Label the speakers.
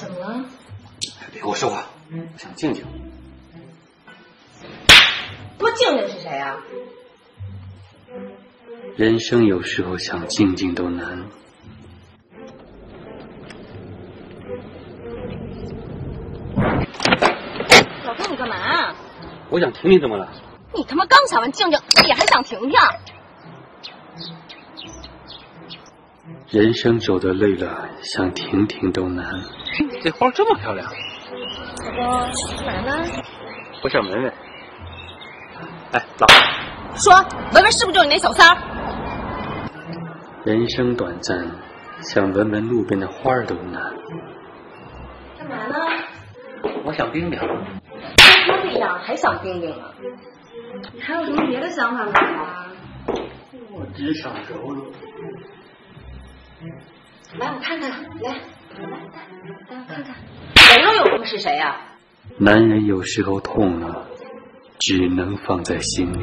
Speaker 1: 怎么了？
Speaker 2: 别跟我说话，我想静静。
Speaker 1: 不静静是谁啊？
Speaker 2: 人生有时候想静静都难。
Speaker 1: 老公，你干嘛？
Speaker 2: 我想婷婷怎么了？
Speaker 1: 你他妈刚想完静静，你还想婷婷？
Speaker 2: 人生走得累了，想停停都难。这花这么漂亮，
Speaker 1: 老公，干嘛呢？
Speaker 2: 我想闻闻。哎，老
Speaker 1: 说，文文是不是就是你那小三儿？
Speaker 2: 人生短暂，想闻闻路边的花儿都难。
Speaker 1: 干嘛呢？
Speaker 2: 我想冰冰。
Speaker 1: 说这样还想冰冰呢？你还有什么别的想法没有啊？
Speaker 2: 我只想揉揉。
Speaker 1: 来，我看看，来，来，我看。看，谁又又是谁呀、
Speaker 2: 男人有时候痛了，只能放在心里。